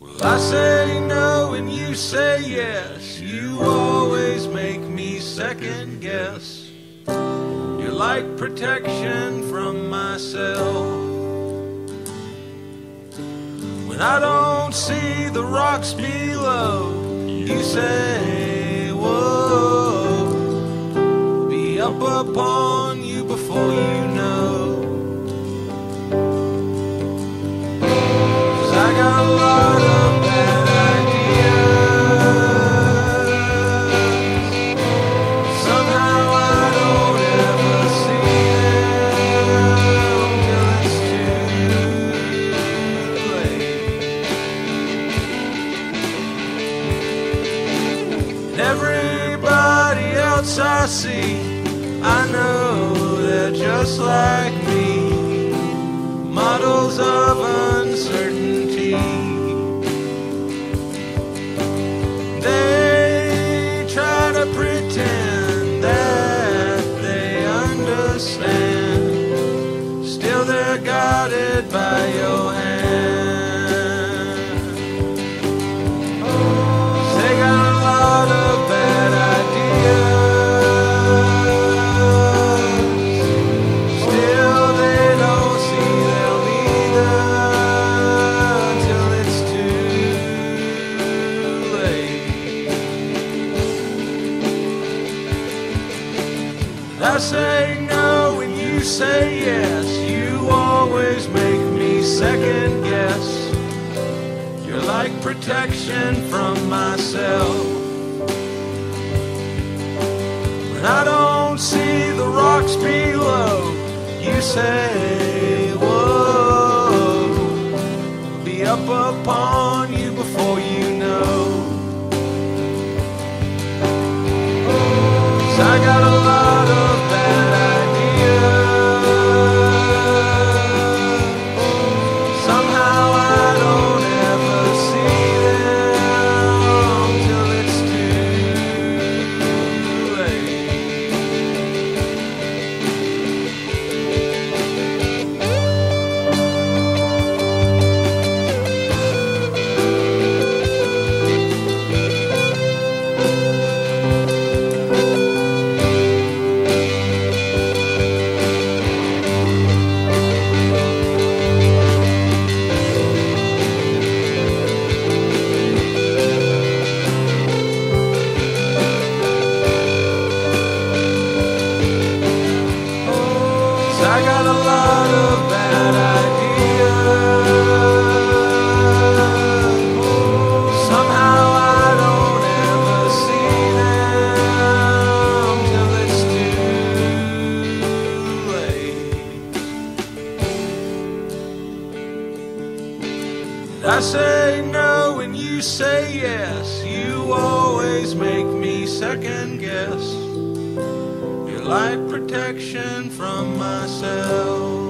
Well, I say no and you say yes. You always make me second guess. You're like protection from myself. When I don't see the rocks below, you say, Whoa, be up upon else I see, I know they're just like me models of uncertainty. They try to pretend that they understand, still they're guided by your hand. Say no and you say yes. You always make me second guess. You're like protection from myself. When I don't see the rocks below, you say, Whoa, be up upon you I say no and you say yes. You always make me second guess. Like protection from myself.